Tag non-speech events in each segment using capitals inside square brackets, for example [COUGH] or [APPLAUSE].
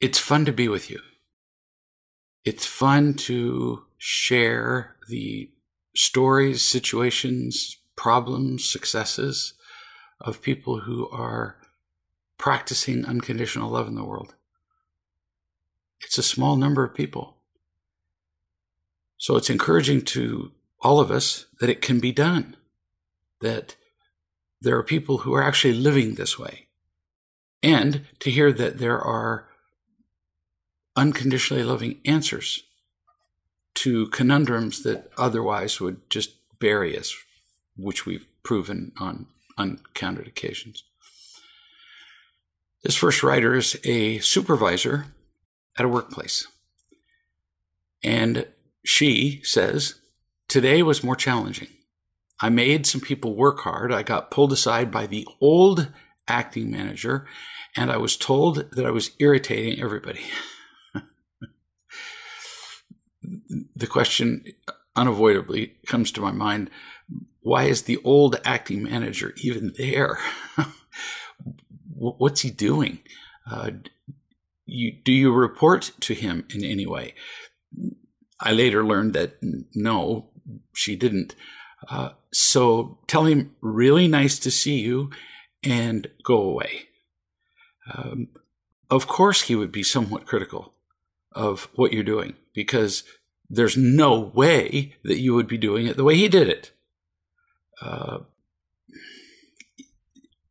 it's fun to be with you. It's fun to share the stories, situations, problems, successes of people who are practicing unconditional love in the world. It's a small number of people. So it's encouraging to all of us that it can be done, that there are people who are actually living this way, and to hear that there are unconditionally loving answers to conundrums that otherwise would just bury us, which we've proven on uncounted occasions. This first writer is a supervisor at a workplace. And she says, Today was more challenging. I made some people work hard. I got pulled aside by the old acting manager, and I was told that I was irritating everybody. [LAUGHS] the question unavoidably comes to my mind why is the old acting manager even there? [LAUGHS] What's he doing? Uh, you, do you report to him in any way? I later learned that no, she didn't. Uh, so tell him, really nice to see you, and go away. Um, of course, he would be somewhat critical of what you're doing because there's no way that you would be doing it the way he did it. Uh,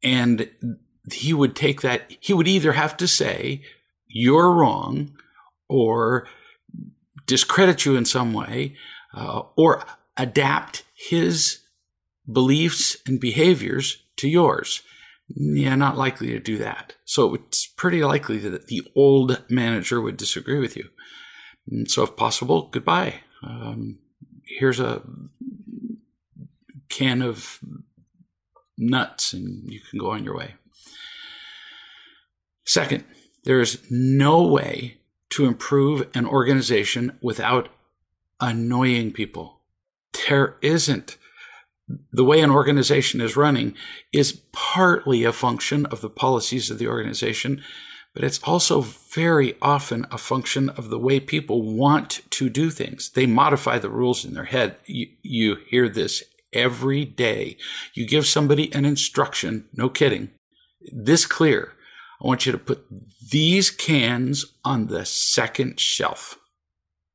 and he would take that, he would either have to say, you're wrong, or discredit you in some way, uh, or adapt his beliefs and behaviors to yours. Yeah, not likely to do that. So it's pretty likely that the old manager would disagree with you. And so, if possible, goodbye. Um, here's a can of nuts, and you can go on your way. Second, there is no way to improve an organization without annoying people. There isn't. The way an organization is running is partly a function of the policies of the organization, but it's also very often a function of the way people want to do things. They modify the rules in their head. You, you hear this every day. You give somebody an instruction, no kidding, this clear. I want you to put these cans on the second shelf.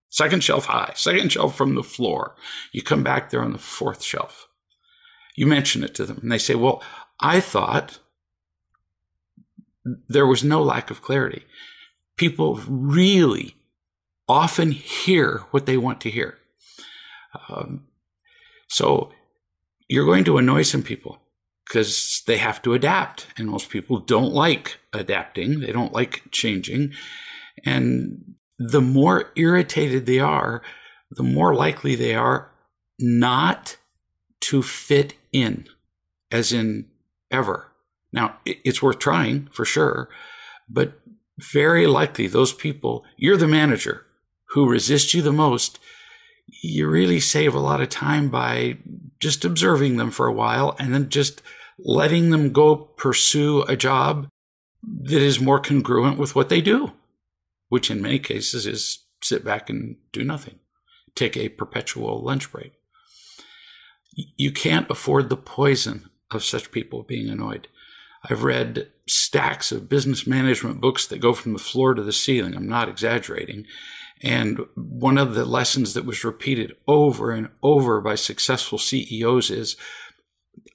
Second shelf high, second shelf from the floor. You come back there on the fourth shelf. You mention it to them and they say, Well, I thought there was no lack of clarity. People really often hear what they want to hear. Um, so you're going to annoy some people because they have to adapt. And most people don't like adapting, they don't like changing. And the more irritated they are, the more likely they are not to fit in, as in ever. Now, it's worth trying for sure, but very likely those people, you're the manager who resist you the most. You really save a lot of time by just observing them for a while and then just letting them go pursue a job that is more congruent with what they do, which in many cases is sit back and do nothing, take a perpetual lunch break. You can't afford the poison of such people being annoyed. I've read stacks of business management books that go from the floor to the ceiling. I'm not exaggerating. And one of the lessons that was repeated over and over by successful CEOs is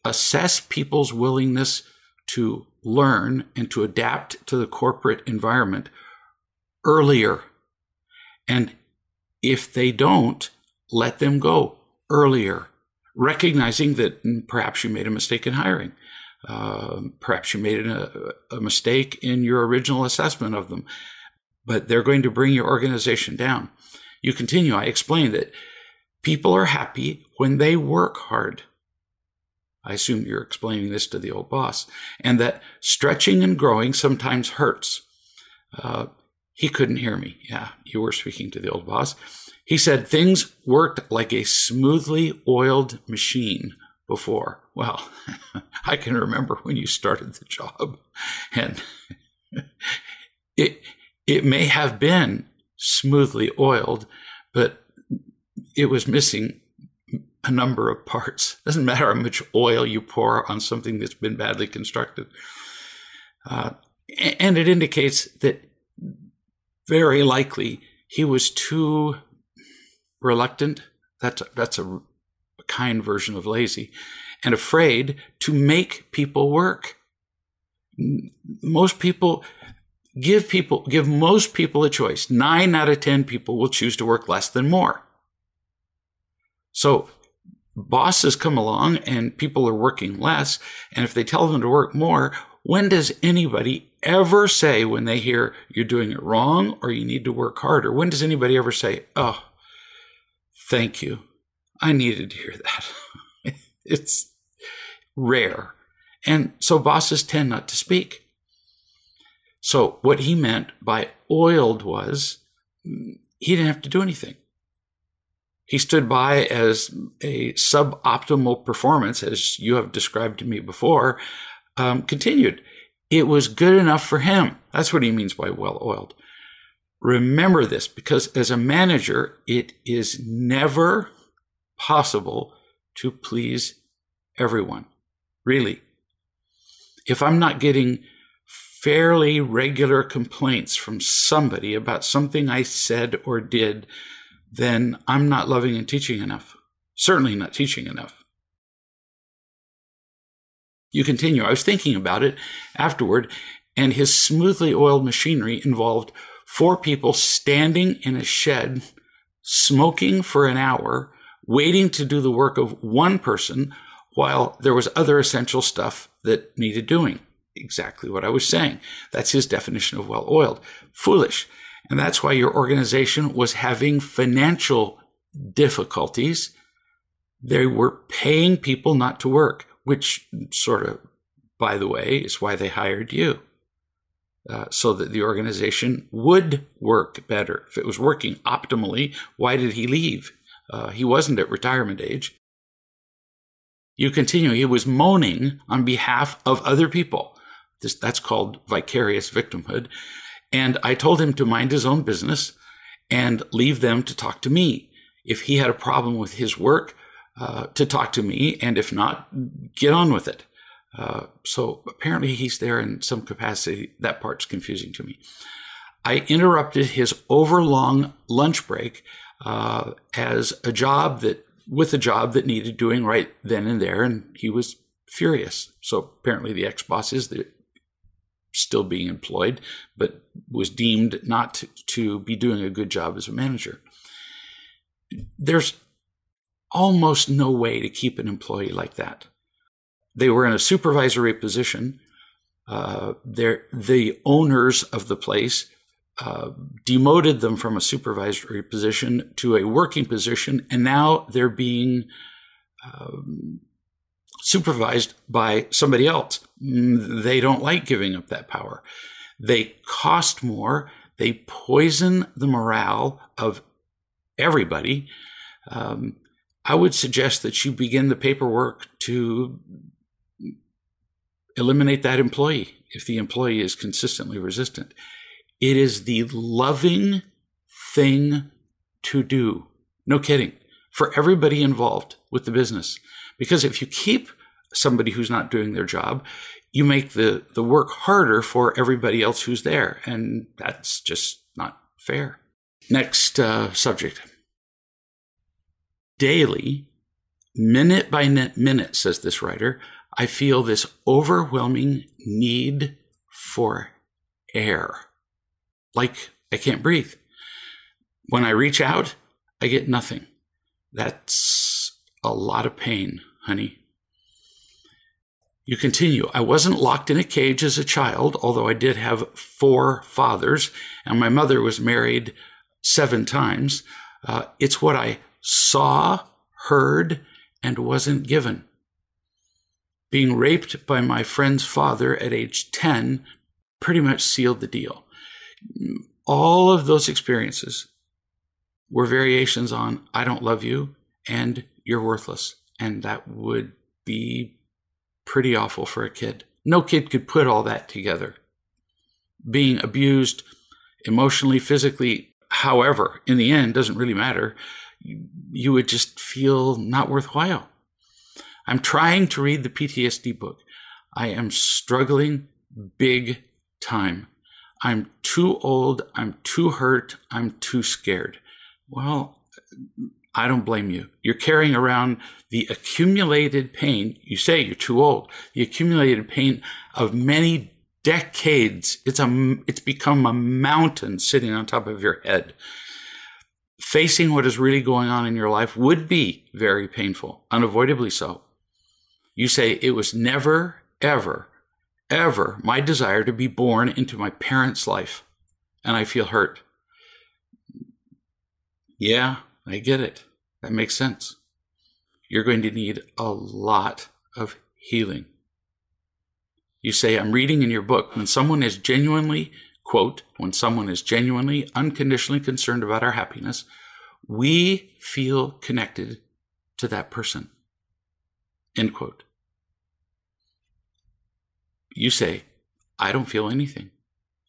assess people's willingness to learn and to adapt to the corporate environment earlier. And if they don't, let them go earlier, recognizing that perhaps you made a mistake in hiring. Uh, perhaps you made a, a mistake in your original assessment of them, but they're going to bring your organization down. You continue. I explained that people are happy when they work hard. I assume you're explaining this to the old boss, and that stretching and growing sometimes hurts. Uh, he couldn't hear me. Yeah, you were speaking to the old boss. He said things worked like a smoothly oiled machine before. Well, [LAUGHS] I can remember when you started the job, and [LAUGHS] it It may have been smoothly oiled, but it was missing a number of parts. [LAUGHS] Doesn't matter how much oil you pour on something that's been badly constructed. Uh, and it indicates that very likely he was too reluctant. That's a, that's a, a kind version of lazy, and afraid to make people work. Most people give people give most people a choice. Nine out of ten people will choose to work less than more. So bosses come along and people are working less, and if they tell them to work more, when does anybody ever say when they hear you're doing it wrong or you need to work harder? When does anybody ever say, "Oh, thank you. I needed to hear that." [LAUGHS] it's rare. And so bosses tend not to speak. So what he meant by oiled was mm, he didn't have to do anything. He stood by as a suboptimal performance, as you have described to me before, um, continued. It was good enough for him. That's what he means by well oiled. Remember this because as a manager, it is never possible to please everyone. Really. If I'm not getting fairly regular complaints from somebody about something I said or did then I'm not loving and teaching enough. Certainly not teaching enough. You continue. I was thinking about it afterward, and his smoothly oiled machinery involved four people standing in a shed, smoking for an hour, waiting to do the work of one person while there was other essential stuff that needed doing. Exactly what I was saying. That's his definition of well oiled. Foolish. And that's why your organization was having financial difficulties. They were paying people not to work, which sort of, by the way, is why they hired you. Uh, so that the organization would work better. If it was working optimally, why did he leave? Uh, he wasn't at retirement age. You continue, he was moaning on behalf of other people. This, that's called vicarious victimhood. And I told him to mind his own business and leave them to talk to me. If he had a problem with his work, uh, to talk to me, and if not, get on with it. Uh, so apparently he's there in some capacity. That part's confusing to me. I interrupted his overlong lunch break uh, as a job that, with a job that needed doing right then and there, and he was furious. So apparently the ex boss is still being employed, but was deemed not to, to be doing a good job as a manager. There's almost no way to keep an employee like that. They were in a supervisory position. Uh, the owners of the place uh, demoted them from a supervisory position to a working position, and now they're being um, supervised by somebody else. Mm, they don't like giving up that power. They cost more. They poison the morale of everybody. Um, I would suggest that you begin the paperwork to eliminate that employee if the employee is consistently resistant. It is the loving thing to do. No kidding. For everybody involved with the business. Because if you keep somebody who's not doing their job, you make the, the work harder for everybody else who's there. And that's just not fair. Next uh, subject. Daily, minute by minute, says this writer, I feel this overwhelming need for air. Like I can't breathe. When I reach out, I get nothing. That's a lot of pain, honey. You continue. I wasn't locked in a cage as a child, although I did have four fathers, and my mother was married seven times. Uh, it's what I saw, heard, and wasn't given. Being raped by my friend's father at age 10 pretty much sealed the deal. All of those experiences were variations on I don't love you and you're worthless. And that would be pretty awful for a kid. No kid could put all that together. Being abused emotionally, physically, however, in the end, doesn't really matter. You would just feel not worthwhile. I'm trying to read the PTSD book. I am struggling big time. I'm too old. I'm too hurt. I'm too scared. Well, I don't blame you. You're carrying around the accumulated pain. You say you're too old. The accumulated pain of many decades. It's a, it's become a mountain sitting on top of your head. Facing what is really going on in your life would be very painful, unavoidably so. You say it was never, ever, ever my desire to be born into my parents' life, and I feel hurt. Yeah, I get it. That makes sense. You're going to need a lot of healing. You say, I'm reading in your book, when someone is genuinely, quote, when someone is genuinely, unconditionally concerned about our happiness, we feel connected to that person. End quote. You say, I don't feel anything.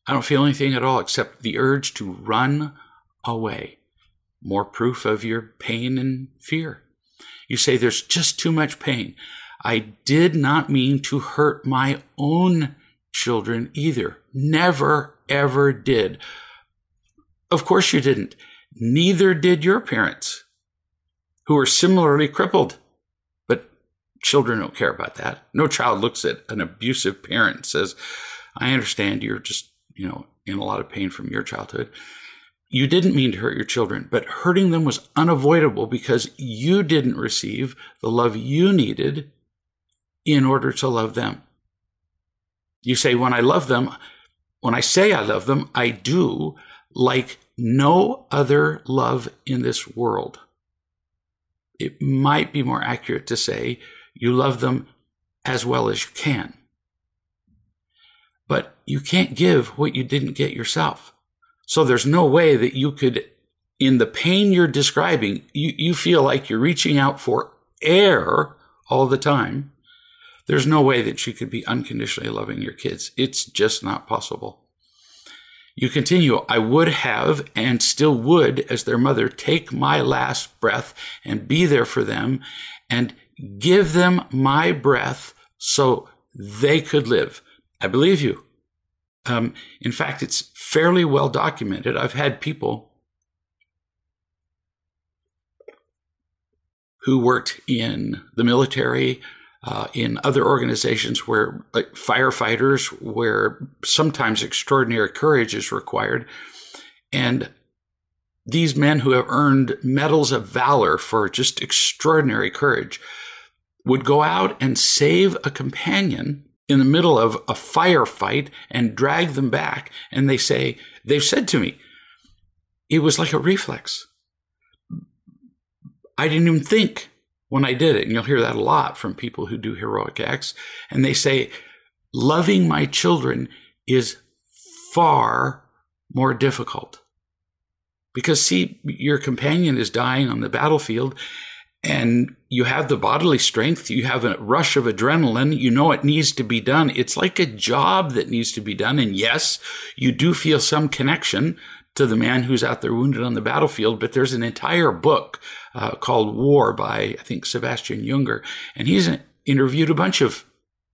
I don't feel anything at all except the urge to run away more proof of your pain and fear. You say there's just too much pain. I did not mean to hurt my own children either. Never, ever did. Of course you didn't. Neither did your parents, who are similarly crippled. Children don't care about that. No child looks at an abusive parent and says, I understand you're just, you know, in a lot of pain from your childhood you didn't mean to hurt your children, but hurting them was unavoidable because you didn't receive the love you needed in order to love them. You say, when I love them, when I say I love them, I do like no other love in this world. It might be more accurate to say you love them as well as you can. But you can't give what you didn't get yourself. So there's no way that you could, in the pain you're describing, you, you feel like you're reaching out for air all the time. There's no way that you could be unconditionally loving your kids. It's just not possible. You continue, I would have and still would, as their mother, take my last breath and be there for them and give them my breath so they could live. I believe you. Um, in fact, it's fairly well documented. I've had people who worked in the military, uh, in other organizations where, like firefighters, where sometimes extraordinary courage is required. And these men who have earned medals of valor for just extraordinary courage would go out and save a companion in the middle of a firefight and drag them back. And they say, they've said to me, it was like a reflex. I didn't even think when I did it. And you'll hear that a lot from people who do heroic acts. And they say, loving my children is far more difficult. Because see, your companion is dying on the battlefield and you have the bodily strength, you have a rush of adrenaline, you know it needs to be done. It's like a job that needs to be done. And yes, you do feel some connection to the man who's out there wounded on the battlefield, but there's an entire book uh, called War by, I think, Sebastian Junger, and he's interviewed a bunch of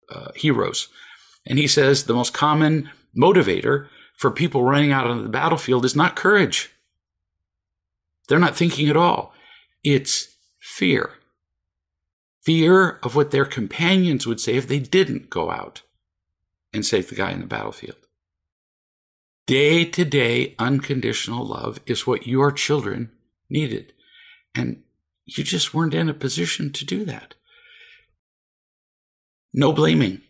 uh, heroes. And he says the most common motivator for people running out on the battlefield is not courage. They're not thinking at all. It's fear. Fear of what their companions would say if they didn't go out and save the guy in the battlefield. Day to day unconditional love is what your children needed. And you just weren't in a position to do that. No blaming,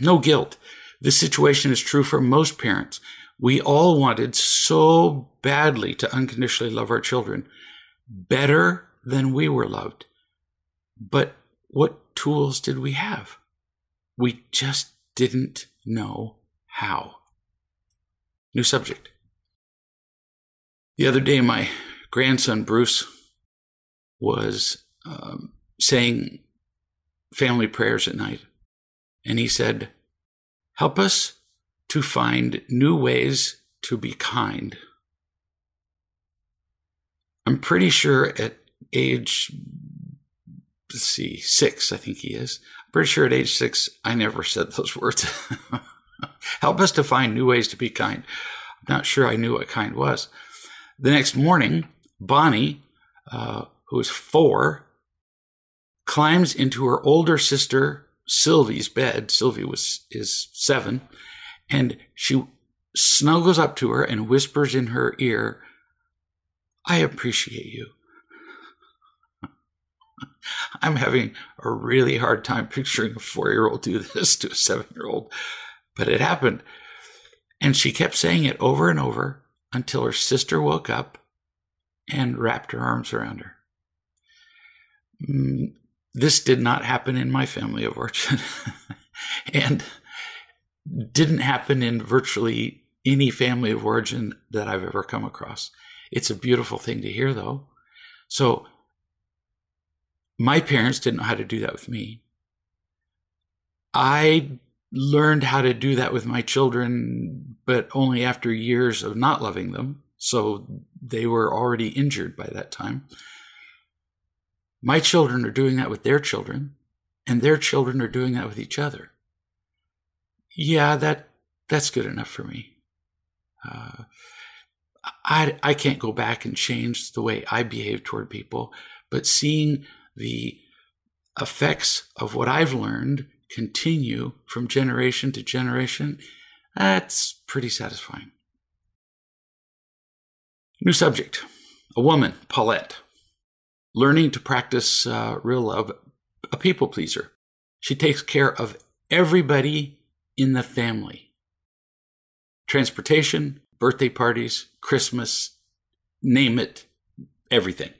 no guilt. This situation is true for most parents. We all wanted so badly to unconditionally love our children better than we were loved. But what tools did we have? We just didn't know how. New subject. The other day, my grandson Bruce was um, saying family prayers at night. And he said, Help us to find new ways to be kind. I'm pretty sure at age, let's see, six, I think he is. I'm pretty sure at age six, I never said those [LAUGHS] words. Help us to find new ways to be kind. I'm not sure I knew what kind was. The next morning, Bonnie, uh, who is four, climbs into her older sister Sylvie's bed. Sylvie was is seven, and she snuggles up to her and whispers in her ear, "I appreciate you." [LAUGHS] I'm having a really hard time picturing a four year old do this to a seven year old, but it happened. And she kept saying it over and over until her sister woke up and wrapped her arms around her. Mm, this did not happen in my family of origin [LAUGHS] and didn't happen in virtually any family of origin that I've ever come across. It's a beautiful thing to hear, though. So, my parents didn't know how to do that with me. I learned how to do that with my children, but only after years of not loving them. So they were already injured by that time. My children are doing that with their children, and their children are doing that with each other. Yeah, that that's good enough for me. Uh, I I can't go back and change the way I behave toward people, but seeing the effects of what I've learned continue from generation to generation, that's pretty satisfying. New subject. A woman, Paulette learning to practice uh, real love, a people pleaser. She takes care of everybody in the family transportation, birthday parties, Christmas, name it, everything.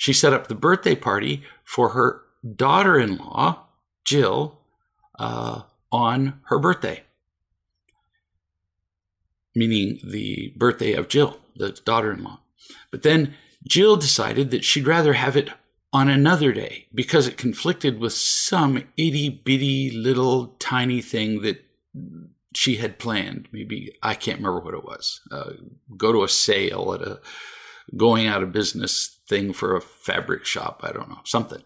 She set up the birthday party for her daughter in law, Jill, uh, on her birthday, meaning the birthday of Jill, the daughter in law. But then Jill decided that she'd rather have it on another day because it conflicted with some itty bitty little tiny thing that she had planned. Maybe I can't remember what it was. Uh, go to a sale at a going out of business thing for a fabric shop. I don't know, something.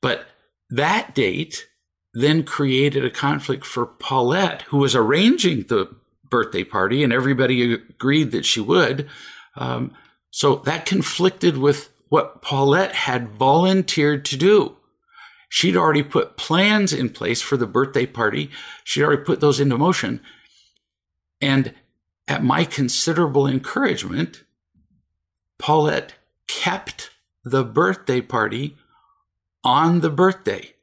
But that date then created a conflict for Paulette, who was arranging the birthday party, and everybody agreed that she would. Um, so that conflicted with what Paulette had volunteered to do. She'd already put plans in place for the birthday party. She'd already put those into motion. And at my considerable encouragement, Paulette kept the birthday party on the birthday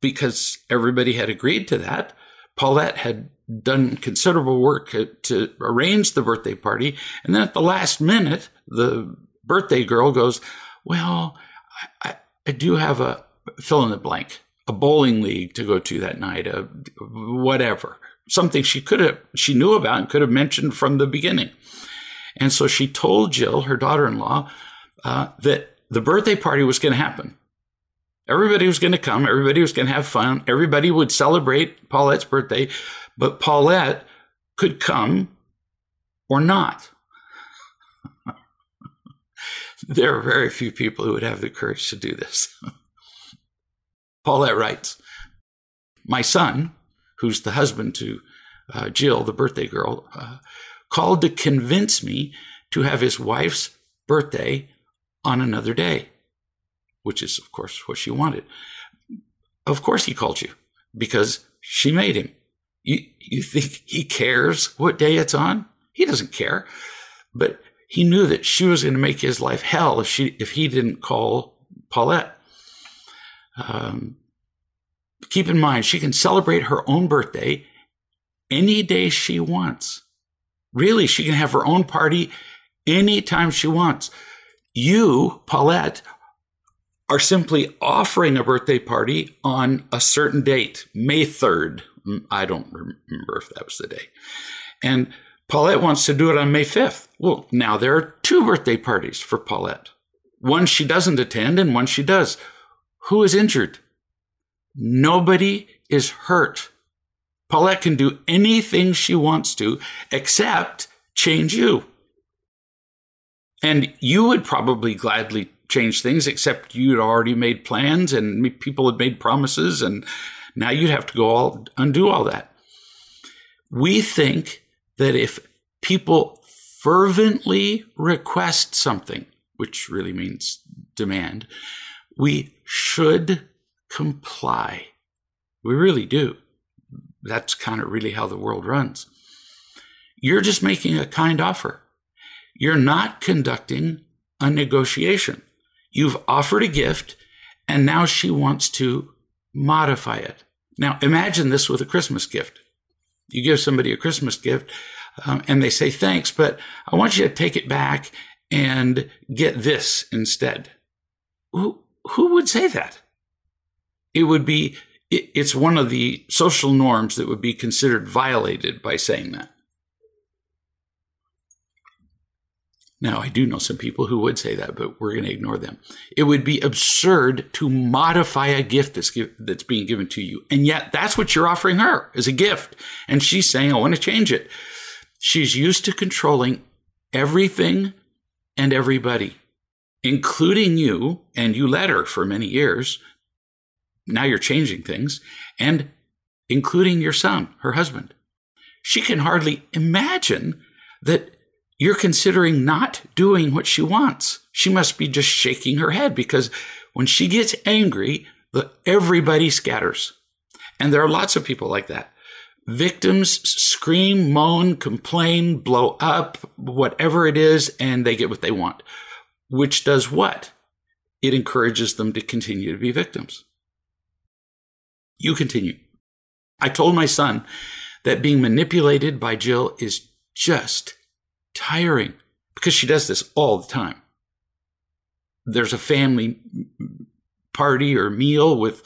because everybody had agreed to that. Paulette had done considerable work to arrange the birthday party. And then at the last minute, the birthday girl goes, Well, I, I do have a fill in the blank, a bowling league to go to that night, a whatever, something she could have, she knew about and could have mentioned from the beginning. And so she told Jill, her daughter in law, uh, that the birthday party was going to happen. Everybody was going to come. Everybody was going to have fun. Everybody would celebrate Paulette's birthday, but Paulette could come or not. [LAUGHS] there are very few people who would have the courage to do this. [LAUGHS] Paulette writes My son, who's the husband to uh, Jill, the birthday girl, uh, called to convince me to have his wife's birthday on another day which is, of course, what she wanted. Of course, he called you because she made him. You, you think he cares what day it's on? He doesn't care. But he knew that she was going to make his life hell if she, if he didn't call Paulette. Um, keep in mind, she can celebrate her own birthday any day she wants. Really, she can have her own party anytime she wants. You, Paulette, are simply offering a birthday party on a certain date, May 3rd. Mm, I don't remember if that was the day. And Paulette wants to do it on May 5th. Well, now there are two birthday parties for Paulette. One she doesn't attend and one she does. Who is injured? Nobody is hurt. Paulette can do anything she wants to except change you. And you would probably gladly change things, except you'd already made plans and people had made promises, and now you'd have to go all undo all that. We think that if people fervently request something, which really means demand, we should comply. We really do. That's kind of really how the world runs. You're just making a kind offer. You're not conducting a negotiation. You've offered a gift and now she wants to modify it. Now imagine this with a Christmas gift. You give somebody a Christmas gift um, and they say, thanks, but I want you to take it back and get this instead. Who, who would say that? It would be, it's one of the social norms that would be considered violated by saying that. Now, I do know some people who would say that, but we're going to ignore them. It would be absurd to modify a gift that's, give, that's being given to you. And yet, that's what you're offering her as a gift. And she's saying, I want to change it. She's used to controlling everything and everybody, including you, and you let her for many years. Now you're changing things, and including your son, her husband. She can hardly imagine that you're considering not doing what she wants. She must be just shaking her head because when she gets angry, the, everybody scatters. And there are lots of people like that. Victims scream, moan, complain, blow up, whatever it is, and they get what they want. Which does what? It encourages them to continue to be victims. You continue. I told my son that being manipulated by Jill is just tiring because she does this all the time. There's a family party or meal with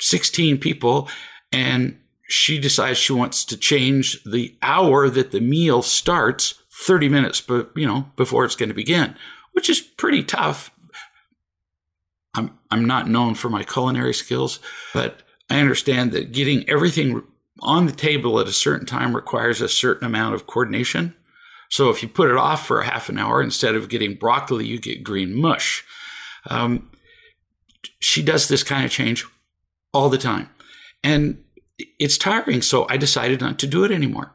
16 people and she decides she wants to change the hour that the meal starts 30 minutes but you know before it's going to begin which is pretty tough i'm i'm not known for my culinary skills but i understand that getting everything on the table at a certain time requires a certain amount of coordination so if you put it off for a half an hour, instead of getting broccoli, you get green mush. Um, she does this kind of change all the time. And it's tiring. So I decided not to do it anymore.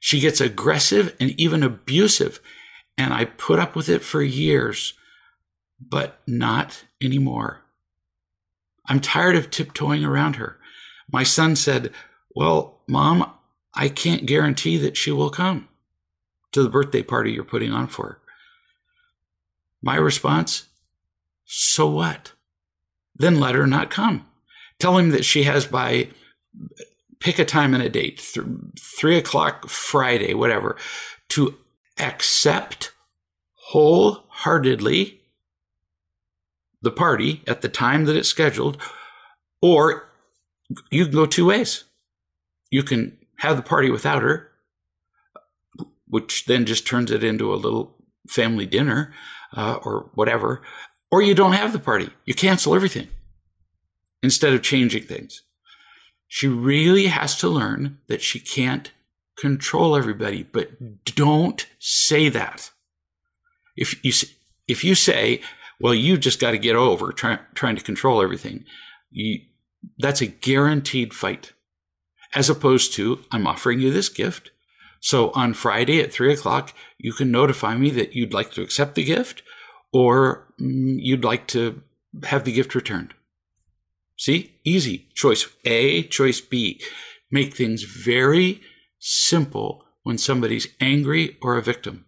She gets aggressive and even abusive. And I put up with it for years, but not anymore. I'm tired of tiptoeing around her. My son said, Well, mom, I can't guarantee that she will come to the birthday party you're putting on for her. My response, so what? Then let her not come. Tell him that she has by pick a time and a date, th- three o'clock Friday, whatever, to accept wholeheartedly the party at the time that it's scheduled, or you can go two ways. You can have the party without her, which then just turns it into a little family dinner uh, or whatever. Or you don't have the party. You cancel everything instead of changing things. She really has to learn that she can't control everybody, but don't say that. If you, if you say, well, you just got to get over try, trying to control everything, you, that's a guaranteed fight. As opposed to, I'm offering you this gift. So on Friday at three o'clock, you can notify me that you'd like to accept the gift or mm, you'd like to have the gift returned. See, easy. Choice A, choice B. Make things very simple when somebody's angry or a victim.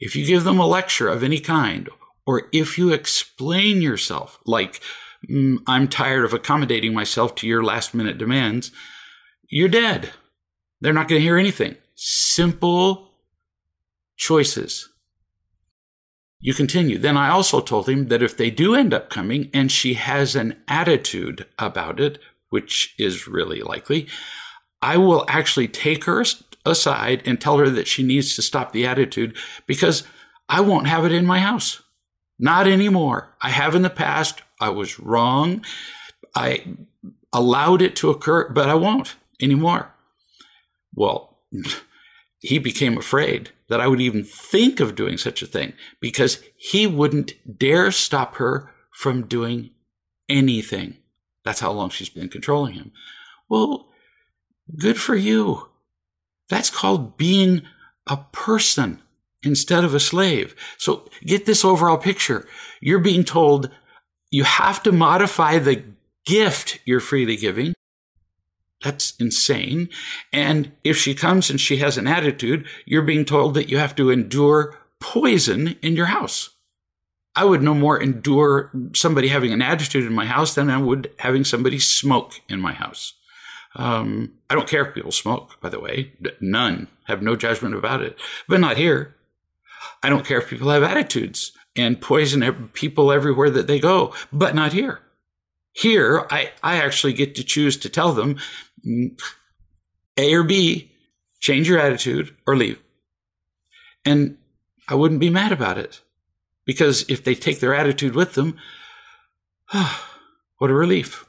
If you give them a lecture of any kind, or if you explain yourself, like, mm, I'm tired of accommodating myself to your last minute demands, you're dead. They're not going to hear anything simple choices. You continue. Then I also told him that if they do end up coming and she has an attitude about it, which is really likely, I will actually take her aside and tell her that she needs to stop the attitude because I won't have it in my house. Not anymore. I have in the past. I was wrong. I allowed it to occur, but I won't anymore. Well, [LAUGHS] he became afraid that I would even think of doing such a thing because he wouldn't dare stop her from doing anything. That's how long she's been controlling him. Well, good for you. That's called being a person instead of a slave. So get this overall picture. You're being told you have to modify the gift you're freely giving. That's insane. And if she comes and she has an attitude, you're being told that you have to endure poison in your house. I would no more endure somebody having an attitude in my house than I would having somebody smoke in my house. Um, I don't care if people smoke, by the way. None. Have no judgment about it. But not here. I don't care if people have attitudes and poison people everywhere that they go, but not here. Here, I, I actually get to choose to tell them mm, A or B, change your attitude or leave. And I wouldn't be mad about it because if they take their attitude with them, [SIGHS] what a relief.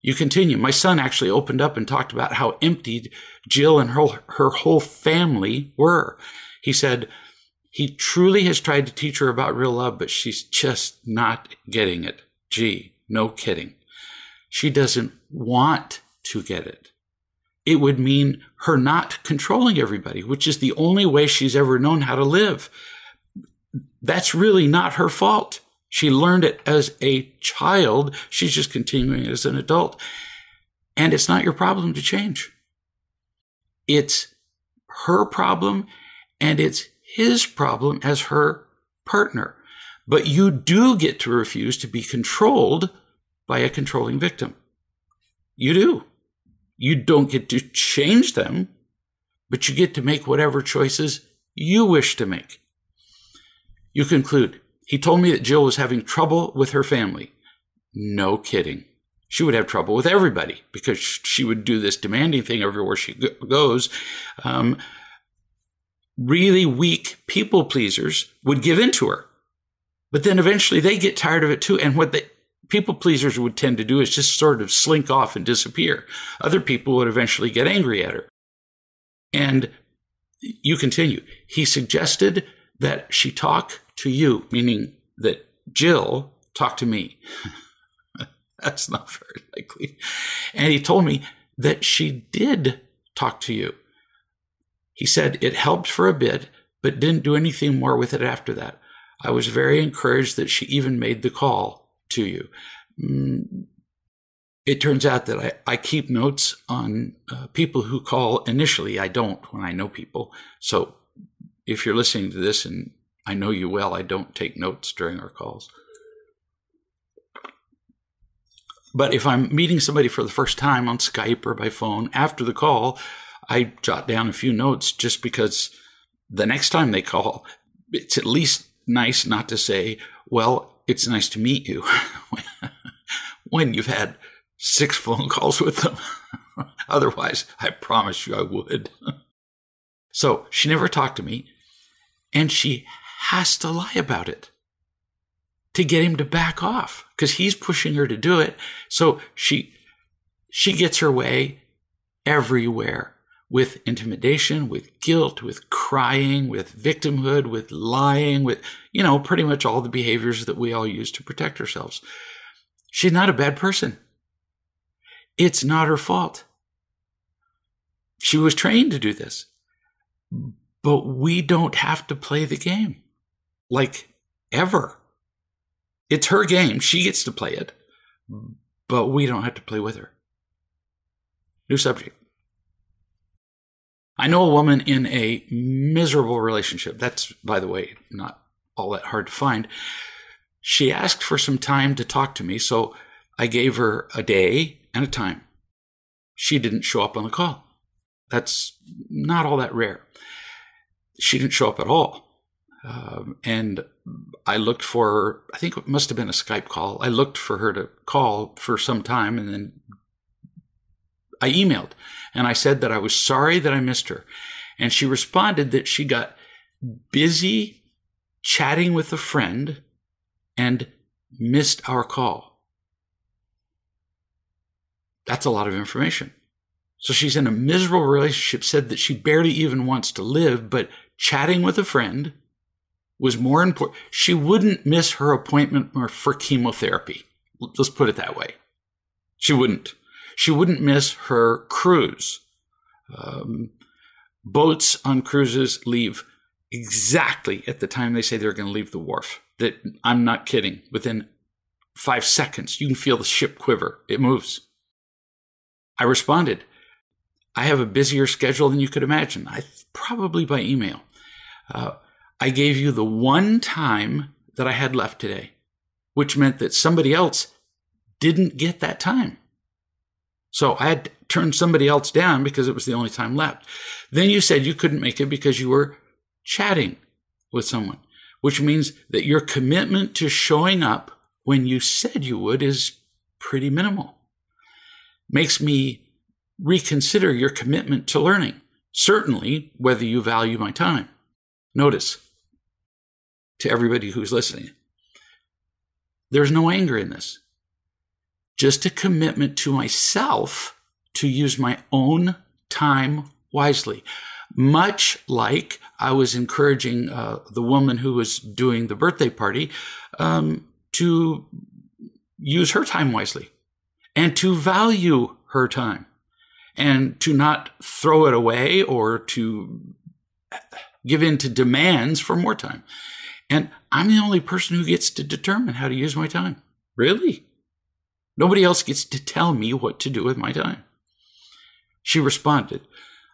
You continue. My son actually opened up and talked about how emptied Jill and her, her whole family were. He said, he truly has tried to teach her about real love, but she's just not getting it. Gee, no kidding. She doesn't want to get it. It would mean her not controlling everybody, which is the only way she's ever known how to live. That's really not her fault. She learned it as a child. She's just continuing as an adult. And it's not your problem to change. It's her problem and it's his problem as her partner. But you do get to refuse to be controlled by a controlling victim. You do. You don't get to change them, but you get to make whatever choices you wish to make. You conclude, he told me that Jill was having trouble with her family. No kidding. She would have trouble with everybody because she would do this demanding thing everywhere she goes. Um, really weak people pleasers would give in to her. But then eventually they get tired of it too. And what the people pleasers would tend to do is just sort of slink off and disappear. Other people would eventually get angry at her. And you continue. He suggested that she talk to you, meaning that Jill talk to me. [LAUGHS] That's not very likely. And he told me that she did talk to you. He said it helped for a bit, but didn't do anything more with it after that. I was very encouraged that she even made the call to you. Mm, it turns out that I, I keep notes on uh, people who call initially. I don't when I know people. So if you're listening to this and I know you well, I don't take notes during our calls. But if I'm meeting somebody for the first time on Skype or by phone after the call, I jot down a few notes just because the next time they call, it's at least nice not to say, well, it's nice to meet you [LAUGHS] when you've had six phone calls with them. [LAUGHS] Otherwise, I promise you I would. [LAUGHS] so she never talked to me, and she has to lie about it to get him to back off because he's pushing her to do it. So she she gets her way everywhere with intimidation, with guilt, with crying, with victimhood, with lying, with, you know, pretty much all the behaviors that we all use to protect ourselves. She's not a bad person. It's not her fault. She was trained to do this. But we don't have to play the game like ever. It's her game. She gets to play it, but we don't have to play with her. New subject. I know a woman in a miserable relationship. That's, by the way, not all that hard to find. She asked for some time to talk to me, so I gave her a day and a time. She didn't show up on the call. That's not all that rare. She didn't show up at all. Um, and I looked for her, I think it must have been a Skype call. I looked for her to call for some time and then I emailed and I said that I was sorry that I missed her. And she responded that she got busy chatting with a friend and missed our call. That's a lot of information. So she's in a miserable relationship, said that she barely even wants to live, but chatting with a friend was more important. She wouldn't miss her appointment for chemotherapy. Let's put it that way. She wouldn't. She wouldn't miss her cruise. Um, boats on cruises leave exactly at the time they say they're going to leave the wharf. That I'm not kidding. Within five seconds, you can feel the ship quiver. It moves. I responded, I have a busier schedule than you could imagine. I probably by email. Uh, I gave you the one time that I had left today, which meant that somebody else didn't get that time. So I had turned somebody else down because it was the only time left. Then you said you couldn't make it because you were chatting with someone, which means that your commitment to showing up when you said you would is pretty minimal. Makes me reconsider your commitment to learning, certainly whether you value my time. Notice, to everybody who's listening, there's no anger in this, just a commitment to myself to use my own time wisely. Much like I was encouraging uh, the woman who was doing the birthday party um, to use her time wisely and to value her time and to not throw it away or to give in to demands for more time. And I'm the only person who gets to determine how to use my time. Really? Nobody else gets to tell me what to do with my time. She responded,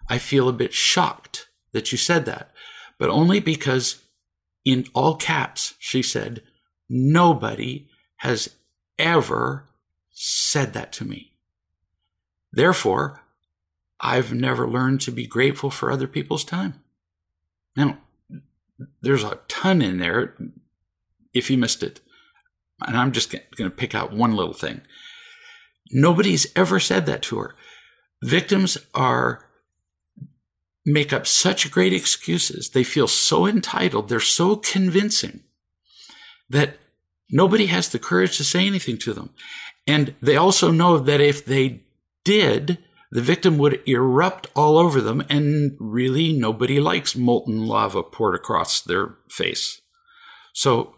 I feel a bit shocked that you said that, but only because in all caps, she said, nobody has ever said that to me. Therefore, I've never learned to be grateful for other people's time. Now, there's a ton in there if you missed it. And I'm just going to pick out one little thing. Nobody's ever said that to her. Victims are make up such great excuses. They feel so entitled. They're so convincing that nobody has the courage to say anything to them. And they also know that if they did, the victim would erupt all over them, and really nobody likes molten lava poured across their face. So,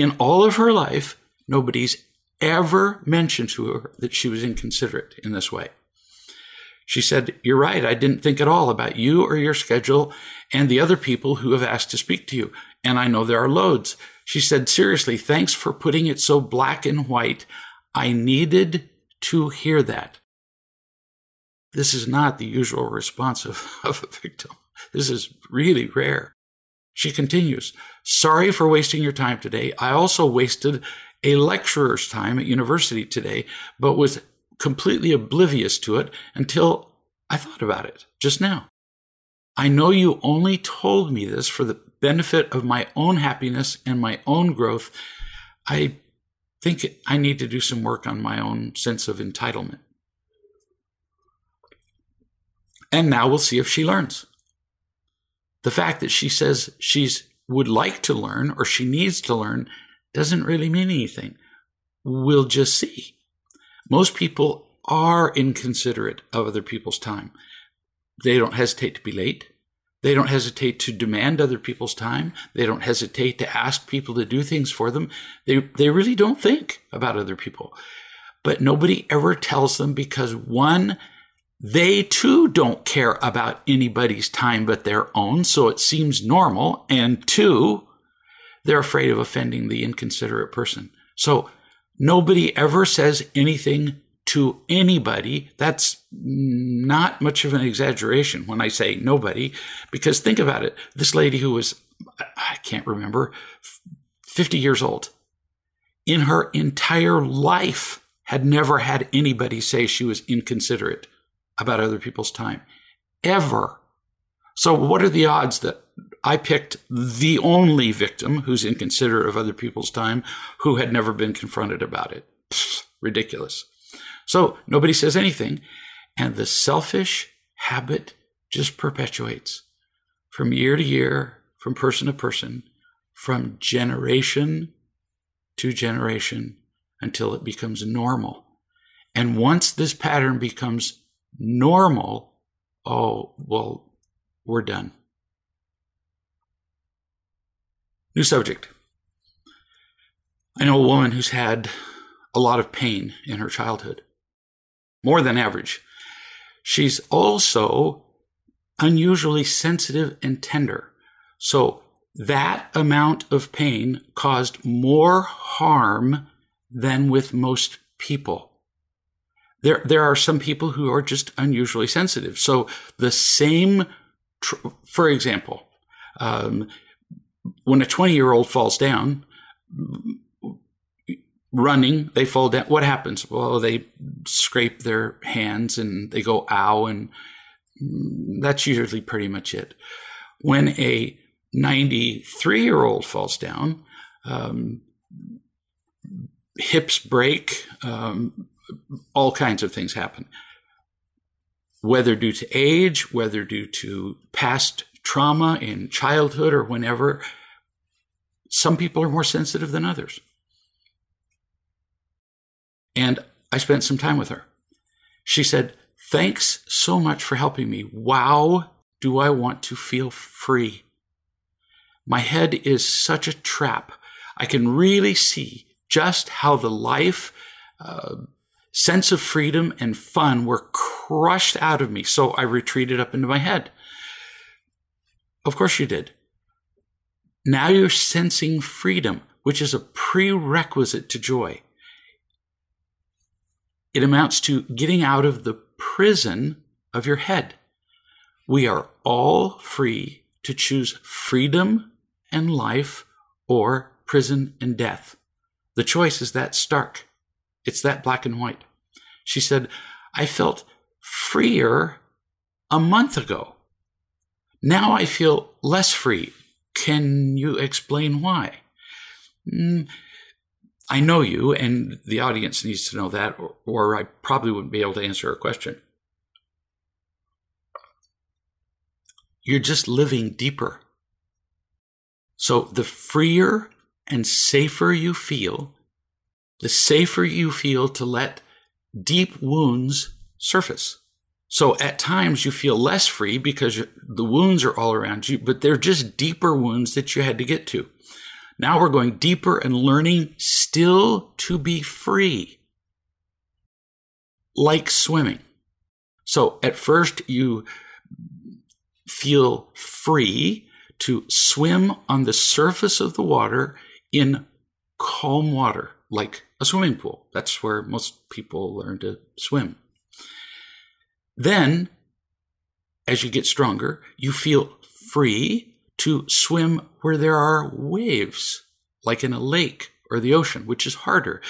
in all of her life, nobody's ever mentioned to her that she was inconsiderate in this way. She said, You're right. I didn't think at all about you or your schedule and the other people who have asked to speak to you. And I know there are loads. She said, Seriously, thanks for putting it so black and white. I needed to hear that. This is not the usual response of, [LAUGHS] of a victim. This is really rare. She continues, Sorry for wasting your time today. I also wasted a lecturer's time at university today, but was completely oblivious to it until I thought about it just now. I know you only told me this for the benefit of my own happiness and my own growth. I think I need to do some work on my own sense of entitlement. And now we'll see if she learns. The fact that she says she's would like to learn or she needs to learn doesn't really mean anything. We'll just see. Most people are inconsiderate of other people's time. They don't hesitate to be late. They don't hesitate to demand other people's time. They don't hesitate to ask people to do things for them. They, they really don't think about other people. But nobody ever tells them because one, they too don't care about anybody's time but their own, so it seems normal. And two, they're afraid of offending the inconsiderate person. So nobody ever says anything to anybody. That's not much of an exaggeration when I say nobody, because think about it. This lady who was, I can't remember, 50 years old, in her entire life had never had anybody say she was inconsiderate about other people's time ever. So, what are the odds that I picked the only victim who's inconsiderate of other people's time who had never been confronted about it? Pfft, ridiculous. So, nobody says anything, and the selfish habit just perpetuates from year to year, from person to person, from generation to generation until it becomes normal. And once this pattern becomes normal, oh, well, we're done. New subject. I know a woman who's had a lot of pain in her childhood, more than average. She's also unusually sensitive and tender. So that amount of pain caused more harm than with most people. There, there are some people who are just unusually sensitive. So the same, tr- for example, um, when a 20 year old falls down, running, they fall down. What happens? Well, they scrape their hands and they go ow, and that's usually pretty much it. When a 93 year old falls down, um, hips break, um, all kinds of things happen. Whether due to age, whether due to past trauma in childhood or whenever, some people are more sensitive than others. And I spent some time with her. She said, Thanks so much for helping me. Wow, do I want to feel free. My head is such a trap. I can really see just how the life, uh, sense of freedom and fun were crushed out of me. So I retreated up into my head. Of course you did. Now you're sensing freedom, which is a prerequisite to joy. It amounts to getting out of the prison of your head. We are all free to choose freedom and life or prison and death. The choice is that stark. It's that black and white. She said, I felt freer a month ago. Now I feel less free. Can you explain why? Mm, I know you, and the audience needs to know that, or, or I probably wouldn't be able to answer a question. You're just living deeper. So the freer and safer you feel, the safer you feel to let deep wounds surface. So at times you feel less free because the wounds are all around you, but they're just deeper wounds that you had to get to. Now we're going deeper and learning still to be free, like swimming. So at first you feel free to swim on the surface of the water in calm water, like a swimming pool. That's where most people learn to swim. Then, as you get stronger, you feel free to swim where there are waves, like in a lake or the ocean, which is harder.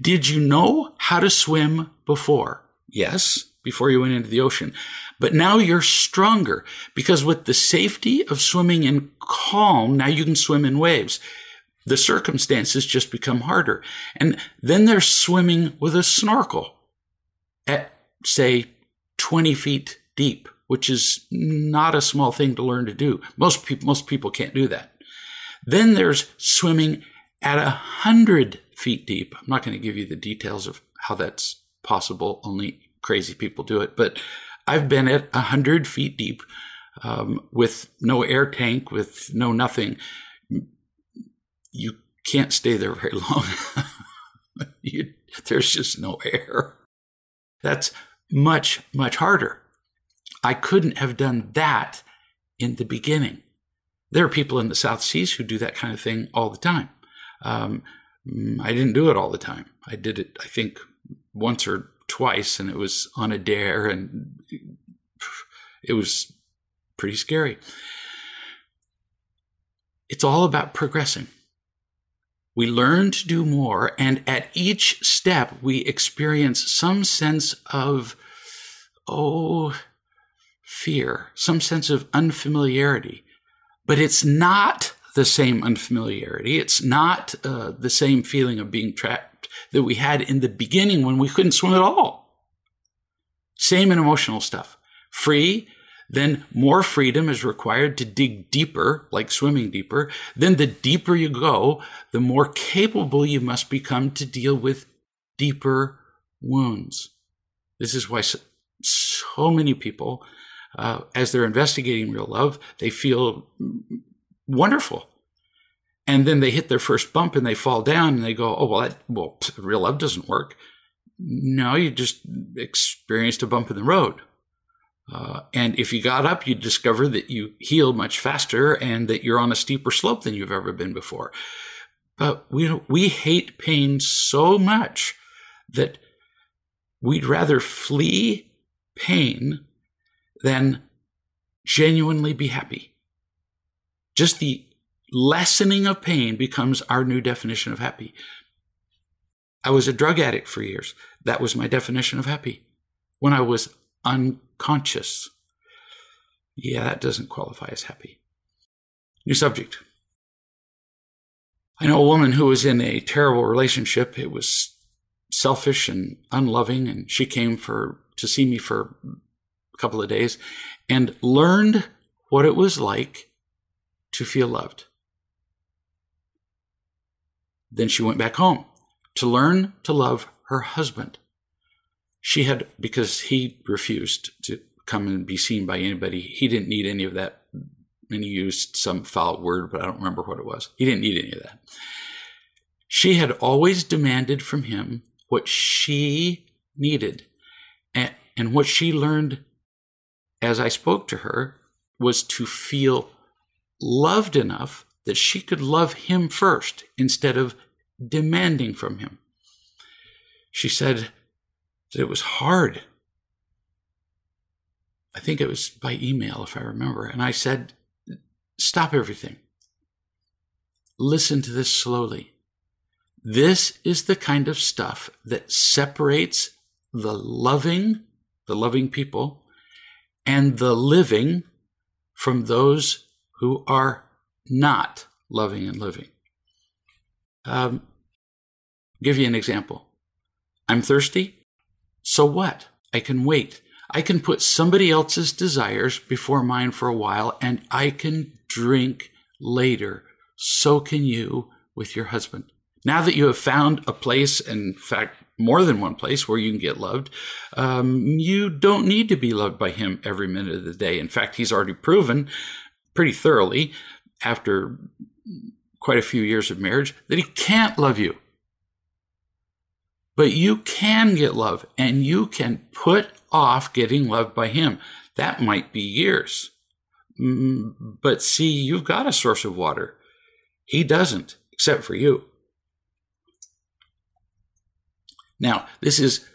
Did you know how to swim before? Yes, before you went into the ocean. But now you're stronger because with the safety of swimming in calm, now you can swim in waves. The circumstances just become harder. And then there's swimming with a snorkel at, say, 20 feet deep which is not a small thing to learn to do. Most people, most people can't do that. Then there's swimming at a hundred feet deep. I'm not going to give you the details of how that's possible. Only crazy people do it. But I've been at a hundred feet deep um, with no air tank, with no nothing. You can't stay there very [LAUGHS] long. you, there's just no air. That's much, much harder. I couldn't have done that in the beginning. There are people in the South Seas who do that kind of thing all the time. Um, I didn't do it all the time. I did it, I think, once or twice, and it was on a dare, and it was pretty scary. It's all about progressing. We learn to do more, and at each step, we experience some sense of, oh, fear, some sense of unfamiliarity. But it's not the same unfamiliarity. It's not uh, the same feeling of being trapped that we had in the beginning when we couldn't swim at all. Same in emotional stuff. Free, then more freedom is required to dig deeper, like swimming deeper. Then the deeper you go, the more capable you must become to deal with deeper wounds. This is why so many people, uh, as they're investigating real love, they feel wonderful. And then they hit their first bump and they fall down and they go, oh, well, that, well, real love doesn't work. No, you just experienced a bump in the road. Uh, and if you got up, you'd discover that you heal much faster and that you're on a steeper slope than you've ever been before. But we, we hate pain so much that we'd rather flee pain than genuinely be happy. Just the lessening of pain becomes our new definition of happy. I was a drug addict for years. That was my definition of happy. When I was unconscious. Yeah, that doesn't qualify as happy. New subject. I know a woman who was in a terrible relationship. It was selfish and unloving, and she came for to see me for a couple of days and learned what it was like to feel loved. Then she went back home to learn to love her husband. She had, because he refused to come and be seen by anybody, he didn't need any of that. And he used some foul word, but I don't remember what it was. He didn't need any of that. She had always demanded from him what she needed. And, and what she learned as I spoke to her was to feel loved enough that she could love him first instead of demanding from him. She said it was hard. I think it was by email, if I remember. And I said, Stop everything. Listen to this slowly. This is the kind of stuff that separates the loving, the loving people, and the living from those who are not loving and living. Um, give you an example. I'm thirsty. So what? I can wait. I can put somebody else's desires before mine for a while and I can drink later. So can you with your husband. Now that you have found a place, in fact, more than one place where you can get loved, um, you don't need to be loved by him every minute of the day. In fact, he's already proven pretty thoroughly after quite a few years of marriage that he can't love you. But you can get love and you can put off getting loved by him. That might be years. Mm, but see, you've got a source of water. He doesn't, except for you. Now, this is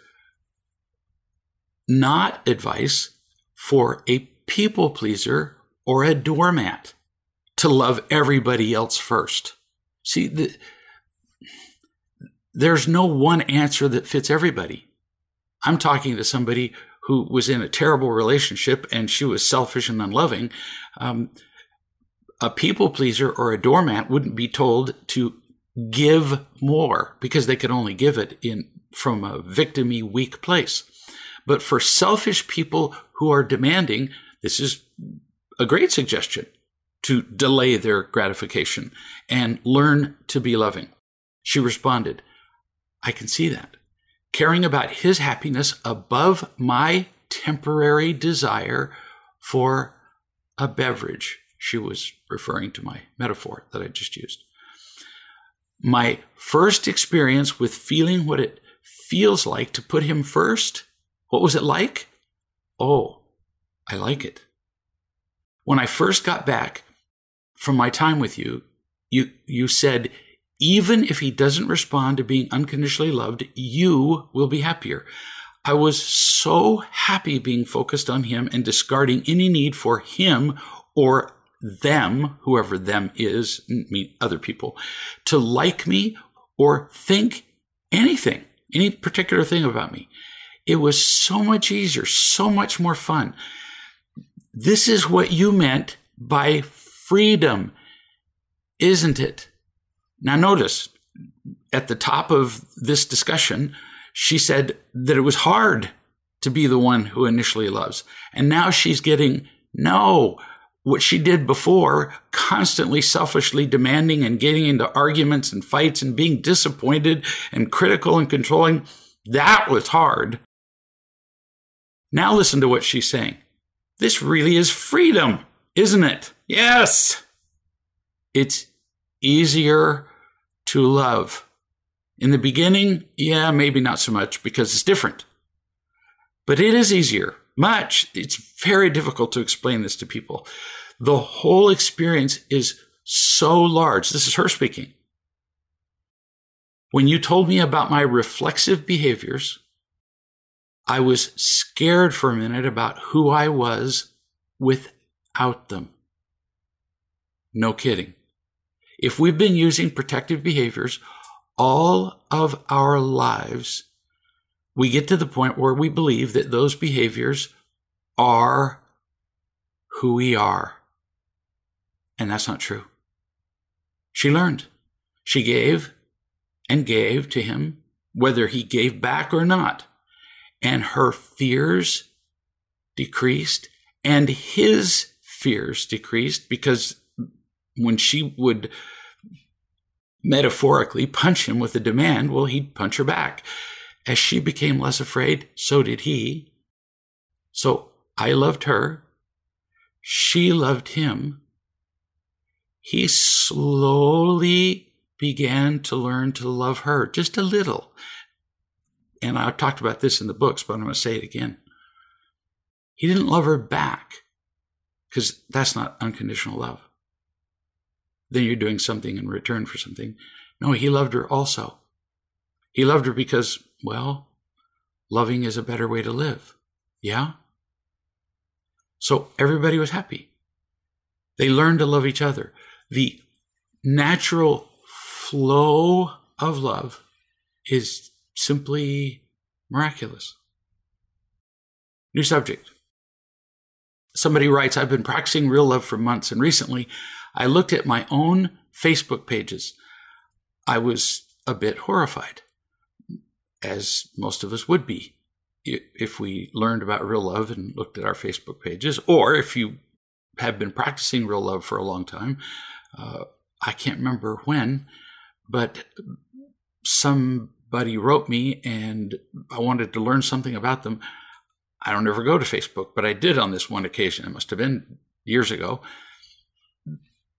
not advice for a people pleaser or a doormat to love everybody else first. See, the, there's no one answer that fits everybody. I'm talking to somebody who was in a terrible relationship and she was selfish and unloving. Um, a people pleaser or a doormat wouldn't be told to give more because they could only give it in from a victimy weak place. But for selfish people who are demanding, this is a great suggestion to delay their gratification and learn to be loving. She responded, I can see that. Caring about his happiness above my temporary desire for a beverage. She was referring to my metaphor that I just used. My first experience with feeling what it feels like to put him first, what was it like? Oh, I like it. When I first got back from my time with you, you, you said, even if he doesn't respond to being unconditionally loved, you will be happier. I was so happy being focused on him and discarding any need for him or them, whoever them is, mean other people, to like me or think anything, any particular thing about me. It was so much easier, so much more fun. This is what you meant by freedom, isn't it? Now, notice at the top of this discussion, she said that it was hard to be the one who initially loves. And now she's getting no. What she did before, constantly selfishly demanding and getting into arguments and fights and being disappointed and critical and controlling, that was hard. Now listen to what she's saying. This really is freedom, isn't it? Yes. It's easier to love. In the beginning, yeah, maybe not so much because it's different. But it is easier. Much. It's very difficult to explain this to people. The whole experience is so large. This is her speaking. When you told me about my reflexive behaviors, I was scared for a minute about who I was without them. No kidding. If we've been using protective behaviors all of our lives, we get to the point where we believe that those behaviors are who we are. And that's not true. She learned. She gave and gave to him, whether he gave back or not. And her fears decreased and his fears decreased because when she would metaphorically punch him with a demand, well, he'd punch her back. As she became less afraid, so did he. So I loved her. She loved him. He slowly began to learn to love her just a little. And I talked about this in the books, but I'm going to say it again. He didn't love her back because that's not unconditional love. Then you're doing something in return for something. No, he loved her also. He loved her because, well, loving is a better way to live. Yeah? So everybody was happy. They learned to love each other. The natural flow of love is simply miraculous. New subject. Somebody writes, I've been practicing real love for months, and recently I looked at my own Facebook pages. I was a bit horrified, as most of us would be if we learned about real love and looked at our Facebook pages, or if you have been practicing real love for a long time. Uh, I can't remember when, but somebody wrote me and I wanted to learn something about them. I don't ever go to Facebook, but I did on this one occasion. It must have been years ago.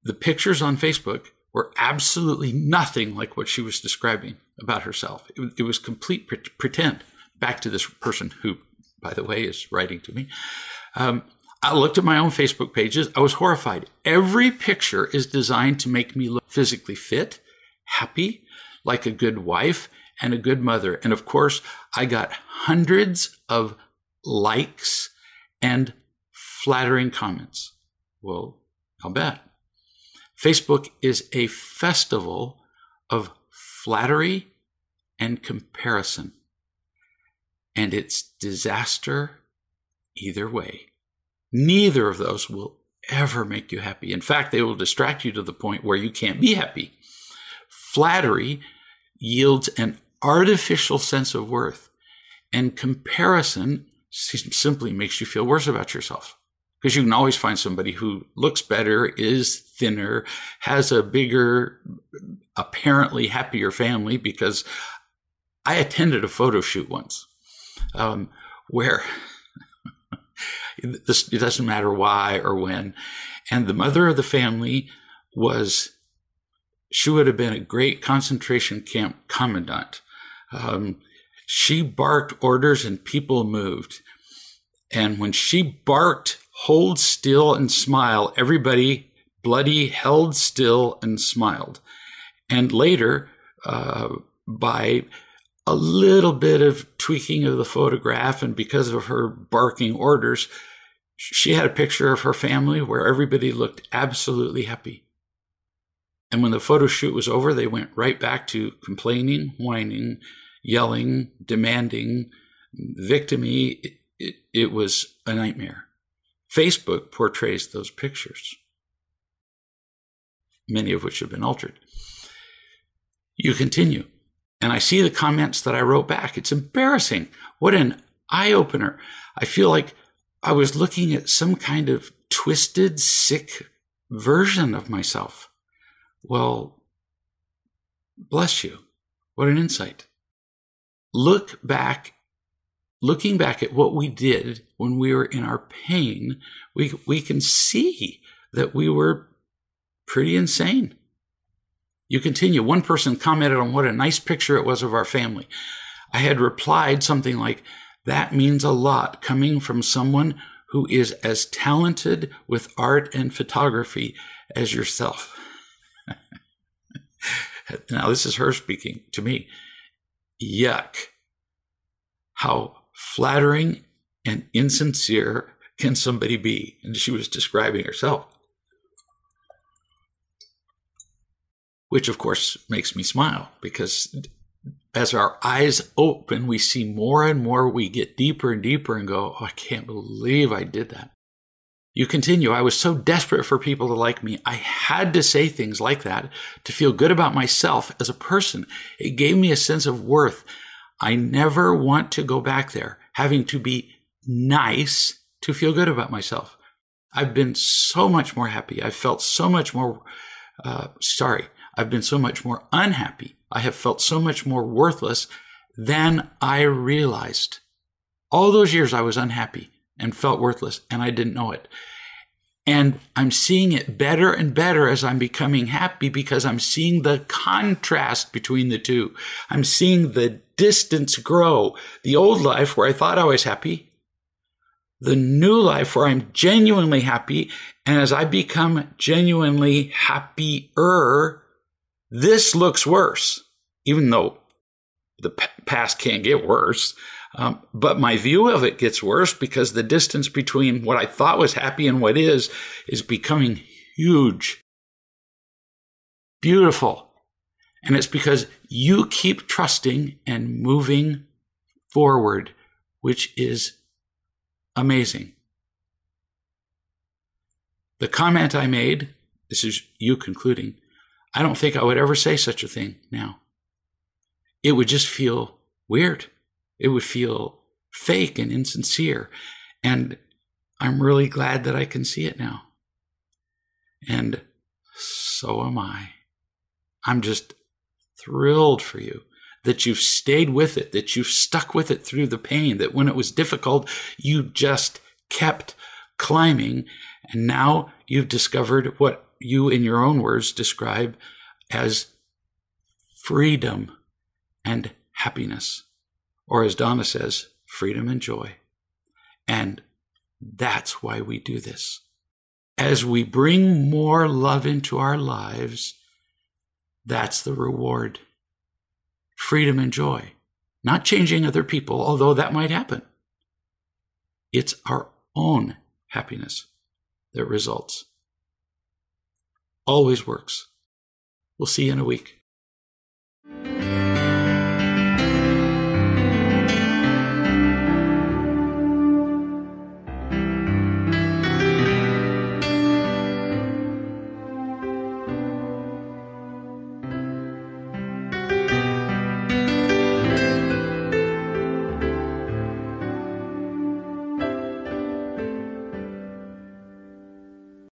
The pictures on Facebook were absolutely nothing like what she was describing about herself. It, it was complete pre- pretend. Back to this person who, by the way, is writing to me. Um, I looked at my own Facebook pages. I was horrified. Every picture is designed to make me look physically fit, happy, like a good wife, and a good mother. And of course, I got hundreds of likes and flattering comments. Well, how bad? Facebook is a festival of flattery and comparison. And it's disaster either way. Neither of those will ever make you happy. In fact, they will distract you to the point where you can't be happy. Flattery yields an artificial sense of worth, and comparison simply makes you feel worse about yourself. Because you can always find somebody who looks better, is thinner, has a bigger, apparently happier family. Because I attended a photo shoot once um, where [LAUGHS] this, it doesn't matter why or when. And the mother of the family was, she would have been a great concentration camp commandant. Um, she barked orders and people moved. And when she barked, hold still and smile, everybody bloody held still and smiled. And later, uh, by a little bit of tweaking of the photograph and because of her barking orders, she had a picture of her family where everybody looked absolutely happy. And when the photo shoot was over, they went right back to complaining, whining, yelling, demanding, victimy. It, it, it was a nightmare. Facebook portrays those pictures, many of which have been altered. You continue. And I see the comments that I wrote back. It's embarrassing. What an eye opener. I feel like I was looking at some kind of twisted, sick version of myself. Well, bless you. What an insight. Look back looking back at what we did when we were in our pain, we, we can see that we were pretty insane. You continue. One person commented on what a nice picture it was of our family. I had replied something like, that means a lot coming from someone who is as talented with art and photography as yourself. [LAUGHS] now, this is her speaking to me. Yuck. How flattering and insincere can somebody be? And she was describing herself. Which, of course, makes me smile because as our eyes open, we see more and more, we get deeper and deeper and go, oh, I can't believe I did that. You continue, I was so desperate for people to like me. I had to say things like that to feel good about myself as a person. It gave me a sense of worth. I never want to go back there, having to be nice to feel good about myself. I've been so much more happy. I've felt so much more, uh, sorry, I've been so much more unhappy. I have felt so much more worthless than I realized. All those years I was unhappy and felt worthless and I didn't know it. And I'm seeing it better and better as I'm becoming happy because I'm seeing the contrast between the two. I'm seeing the distance grow. The old life where I thought I was happy, the new life where I'm genuinely happy. And as I become genuinely happier, this looks worse, even though the past can't get worse. Um, but my view of it gets worse because the distance between what I thought was happy and what is is becoming huge. Beautiful. And it's because you keep trusting and moving forward, which is amazing. The comment I made, this is you concluding, I don't think I would ever say such a thing now. It would just feel weird. It would feel fake and insincere. And I'm really glad that I can see it now. And so am I. I'm just thrilled for you that you've stayed with it, that you've stuck with it through the pain, that when it was difficult, you just kept climbing. And now you've discovered what you, in your own words, describe as freedom and happiness. Or as Donna says, freedom and joy. And that's why we do this. As we bring more love into our lives, that's the reward. Freedom and joy. Not changing other people, although that might happen. It's our own happiness that results always works. We'll see you in a week.